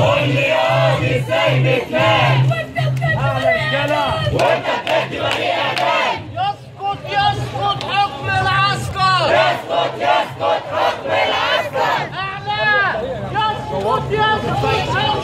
قول لي يا قاضي إزاي بتنام وانت بتدي بريء أمان يسقط يسقط حكم العسكر يسقط يسقط حكم العسكر أعلى يسقط يسقط حكم